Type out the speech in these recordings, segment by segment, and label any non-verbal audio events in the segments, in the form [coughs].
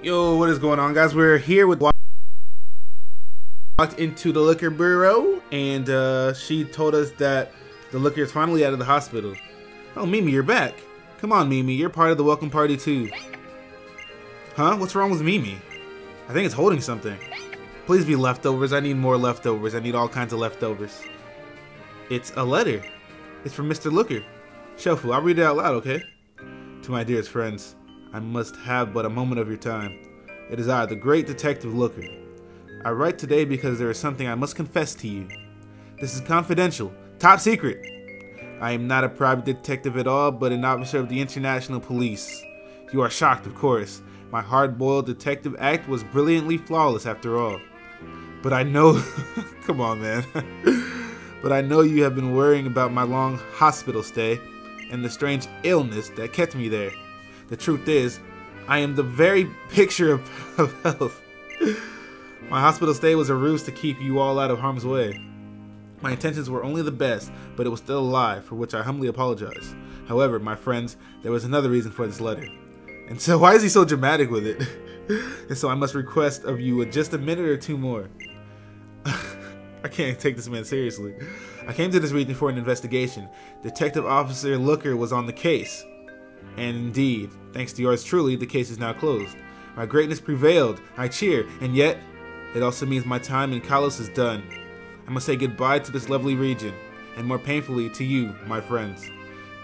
Yo, what is going on, guys? We're here with walked into the Looker Bureau, and uh, she told us that the Looker is finally out of the hospital. Oh, Mimi, you're back. Come on, Mimi, you're part of the welcome party too. Huh? What's wrong with Mimi? I think it's holding something. Please be leftovers. I need more leftovers. I need all kinds of leftovers. It's a letter. It's from Mr. Looker. Shofu, I'll read it out loud, okay? To my dearest friends, I must have but a moment of your time. It is I, the great detective Looker. I write today because there is something I must confess to you. This is confidential, top secret. I am not a private detective at all, but an officer of the International Police. You are shocked, of course. My hard-boiled detective act was brilliantly flawless after all. But I know, [laughs] come on, man. [laughs] but I know you have been worrying about my long hospital stay and the strange illness that kept me there. The truth is, I am the very picture of, [laughs] of health. My hospital stay was a ruse to keep you all out of harm's way. My intentions were only the best, but it was still a lie, for which I humbly apologize. However, my friends, there was another reason for this letter. And so, [laughs] why is he so dramatic with it? [laughs] and so, I must request of you just a minute or two more. I can't take this man seriously. I came to this region for an investigation. Detective Officer Looker was on the case. And indeed, thanks to yours truly, the case is now closed. My greatness prevailed, I cheer, and yet, it also means my time in Kalos is done. I must say goodbye to this lovely region, and more painfully to you, my friends.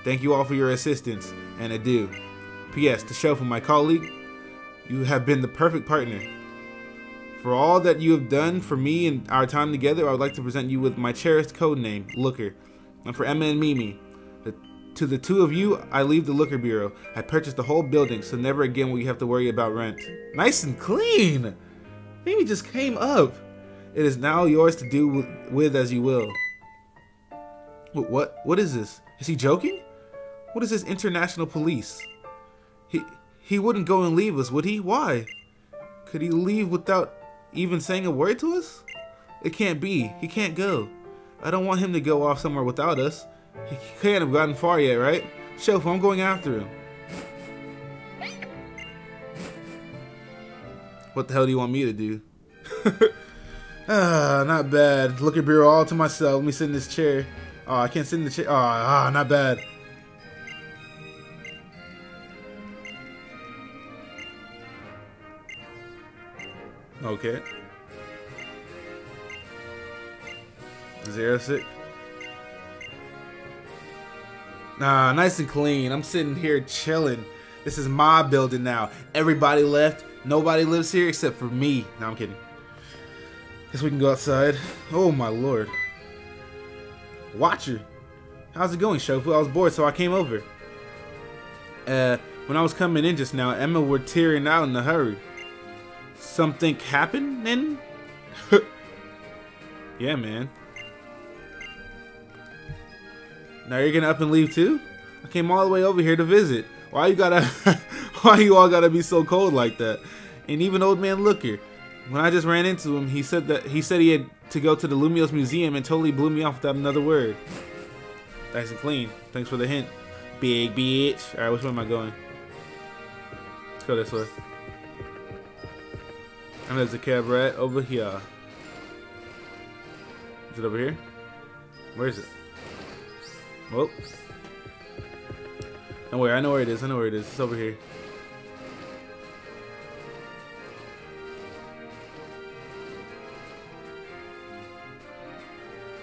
Thank you all for your assistance, and adieu. P.S. To show from my colleague, you have been the perfect partner. For all that you have done for me and our time together, I would like to present you with my cherished code name, Looker. And for Emma and Mimi, to the two of you, I leave the Looker Bureau. I purchased the whole building, so never again will you have to worry about rent. Nice and clean! Mimi just came up. It is now yours to do with, with as you will. What? What is this? Is he joking? What is this international police? He he wouldn't go and leave us, would he? Why? Could he leave without even saying a word to us? It can't be. He can't go. I don't want him to go off somewhere without us. He can't have gotten far yet, right? Shofu, I'm going after him. What the hell do you want me to do? [laughs] ah, not bad. Look at Bureau all to myself. Let me sit in this chair. Oh, I can't sit in the chair. Oh, ah, not bad. Okay. Zero six. Nah, nice and clean. I'm sitting here chilling. This is my building now. Everybody left. Nobody lives here except for me. No, I'm kidding. Guess we can go outside. Oh my lord. Watcher. How's it going, Shofu? I was bored, so I came over. Uh, when I was coming in just now, Emma were tearing out in a hurry. Something happened? Then? [laughs] yeah, man. Now you're gonna up and leave too? I came all the way over here to visit. Why you gotta [laughs] why you all gotta be so cold like that? And even old man Looker. When I just ran into him, he said that he said he had to go to the Lumiose Museum and totally blew me off without another word. Nice and clean. Thanks for the hint. Big bitch. Alright, which way am I going? Let's go this way. And there's a cab right over here. Is it over here? Where is it? Well. Don't worry, I know where it is. I know where it is. It's over here.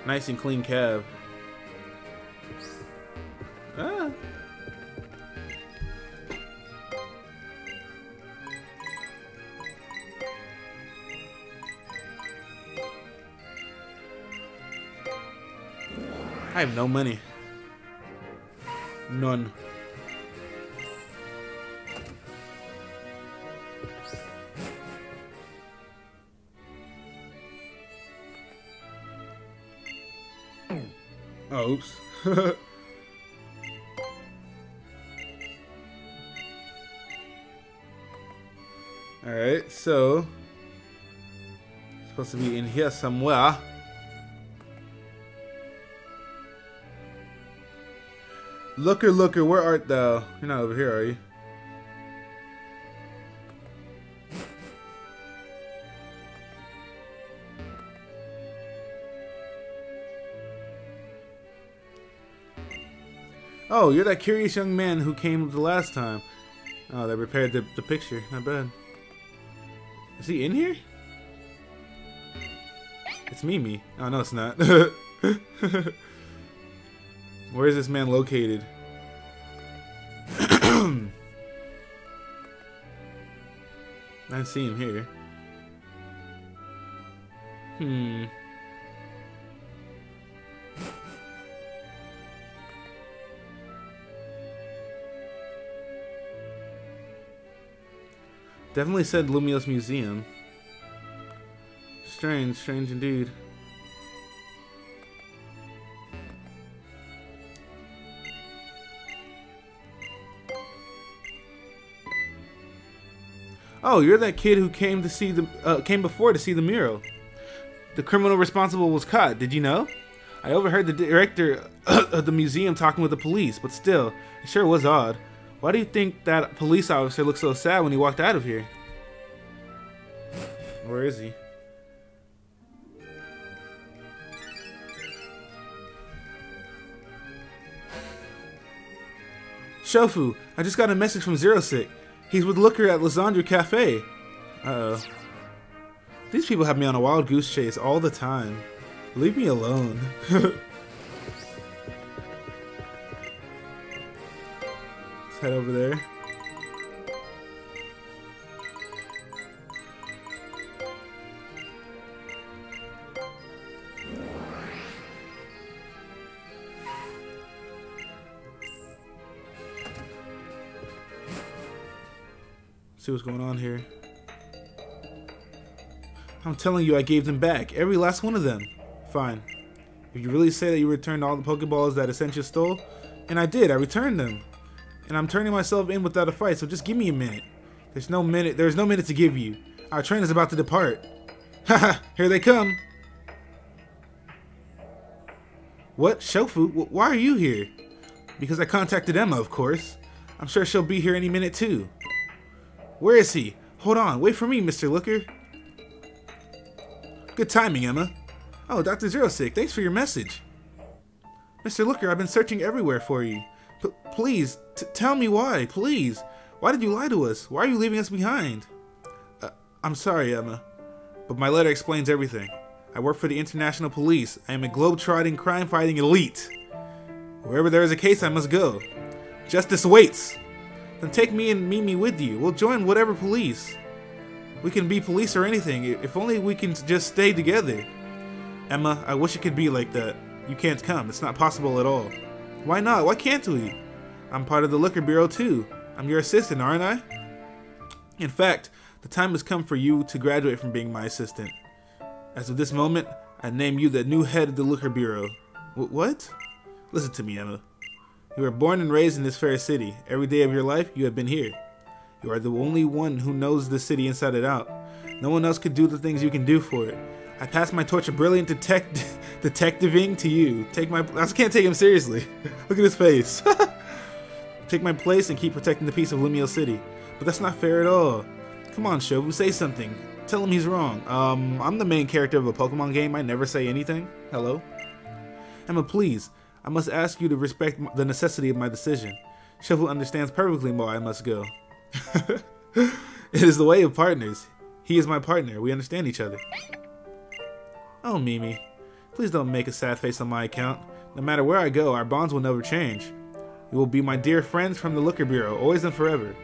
Nice and clean cab. Ah. I have no money. None. Oh, oops. [laughs] Alright, so... Supposed to be in here somewhere. Looker, looker, where art thou? You're not over here, are you? Oh, you're that curious young man who came the last time. Oh, they repaired the, the picture. Not bad. Is he in here? It's Mimi. Oh, no, it's not. [laughs] Where is this man located? [clears throat] I see him here. Hmm. Definitely said Lumiose Museum. Strange, strange indeed. Oh, you're that kid who came to see the uh, came before to see the mural. The criminal responsible was caught. Did you know? I overheard the director [coughs] of the museum talking with the police, but still, it sure was odd. Why do you think that police officer looked so sad when he walked out of here? Where is he? Shofu, I just got a message from Xerosic. He's with Looker at Lysandre Cafe. Uh-oh. These people have me on a wild goose chase all the time. Leave me alone. [laughs] Let's head over there. See what's going on here. I'm telling you, I gave them back. Every last one of them. Fine. If you really say that you returned all the Pokeballs that Essentia stole, and I did, I returned them. And I'm turning myself in without a fight, so just give me a minute. There's no minute, there's no minute to give you. Our train is about to depart. [laughs] Haha, here they come. What? Shofu? Why are you here? Because I contacted Emma, of course. I'm sure she'll be here any minute, too. Where is he? Hold on, wait for me, Mr. Looker. Good timing, Emma. Oh, Dr. Xerosic, thanks for your message. Mr. Looker, I've been searching everywhere for you. P please, tell me why, please. Why did you lie to us? Why are you leaving us behind? Uh, I'm sorry, Emma, but my letter explains everything. I work for the International Police. I am a globe-trotting, crime-fighting elite. Wherever there is a case, I must go. Justice waits. Then take me and Mimi with you. We'll join whatever police. We can be police or anything, if only we can just stay together. Emma, I wish it could be like that. You can't come. It's not possible at all. Why not? Why can't we? I'm part of the Looker Bureau too. I'm your assistant, aren't I? In fact, the time has come for you to graduate from being my assistant. As of this moment, I name you the new head of the Looker Bureau. W what? Listen to me, Emma. You were born and raised in this fair city. Every day of your life, you have been here. You are the only one who knows the city inside and out. No one else could do the things you can do for it. I pass my torch of brilliant detect [laughs] detectiving to you. Take my I just can't take him seriously. [laughs] Look at his face. [laughs] take my place and keep protecting the peace of Lumiose City. But that's not fair at all. Come on, Shofu, say something. Tell him he's wrong. Um, I'm the main character of a Pokemon game. I never say anything. Hello? Emma, please. I must ask you to respect the necessity of my decision. Shofu understands perfectly why I must go. [laughs] it is the way of partners. He is my partner. We understand each other. Oh, Mimi. Please don't make a sad face on my account. No matter where I go, our bonds will never change. You will be my dear friends from the Looker Bureau, always and forever.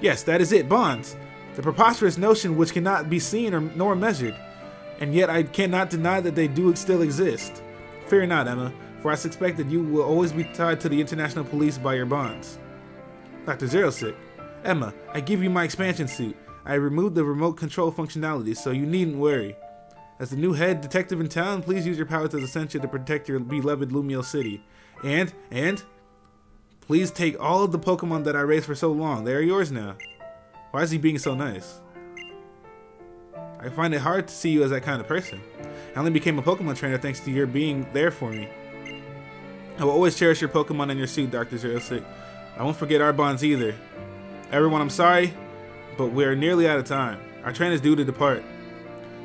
Yes, that is it, bonds. The preposterous notion which cannot be seen or nor measured. And yet I cannot deny that they do still exist. Fear not, Emma for I suspect that you will always be tied to the international police by your bonds. Dr. Xerosic, Emma, I give you my expansion suit. I removed the remote control functionality, so you needn't worry. As the new head detective in town, please use your powers as Essentia to protect your beloved Lumio City. And, and, please take all of the Pokemon that I raised for so long. They are yours now. Why is he being so nice? I find it hard to see you as that kind of person. I only became a Pokemon trainer thanks to your being there for me. I will always cherish your Pokemon and your suit, Dr. Xerosic. I won't forget our bonds either. Everyone, I'm sorry, but we are nearly out of time. Our train is due to depart.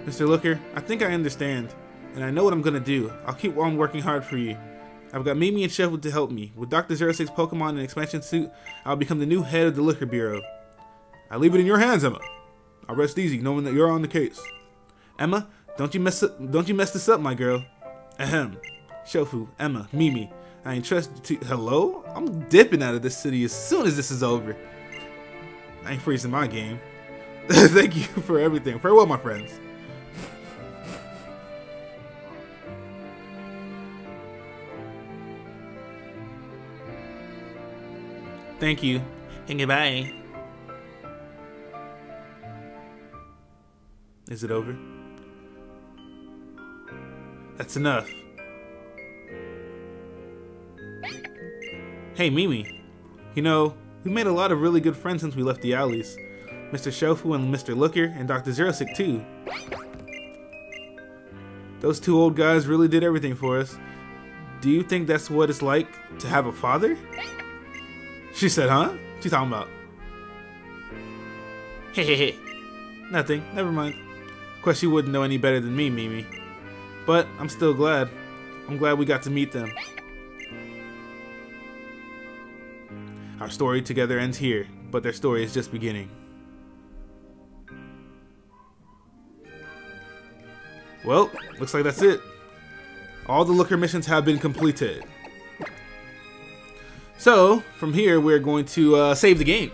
Mr. Looker, I think I understand, and I know what I'm gonna do. I'll keep on working hard for you. I've got Mimi and Shofu to help me. With Dr. Xerosic's Pokemon and expansion suit, I'll become the new head of the Looker Bureau. I leave it in your hands, Emma. I'll rest easy knowing that you're on the case. Emma, don't you mess up, don't you mess this up, my girl. Ahem. Shofu, Emma, Mimi. I ain't trust to hello? I'm dipping out of this city as soon as this is over. I ain't freezing my game. [laughs] Thank you for everything. Farewell, my friends. Thank you. And goodbye. Is it over? That's enough. Hey, Mimi. You know, we made a lot of really good friends since we left the alleys. Mr. Shofu and Mr. Looker and Dr. Xerosic too. Those two old guys really did everything for us. Do you think that's what it's like to have a father? She said, huh? She's talking about. Hehehe. Nothing. Never mind. Of course, you wouldn't know any better than me, Mimi. But I'm still glad. I'm glad we got to meet them. Our story together ends here, but their story is just beginning. Well, looks like that's it. All the looker missions have been completed. So, from here, we're going to uh, save the game.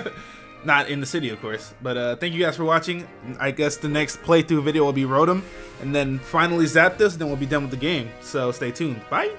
[laughs] Not in the city, of course. But uh, thank you guys for watching. I guess the next playthrough video will be Rotom. And then finally Zapdos, and then we'll be done with the game. So stay tuned. Bye!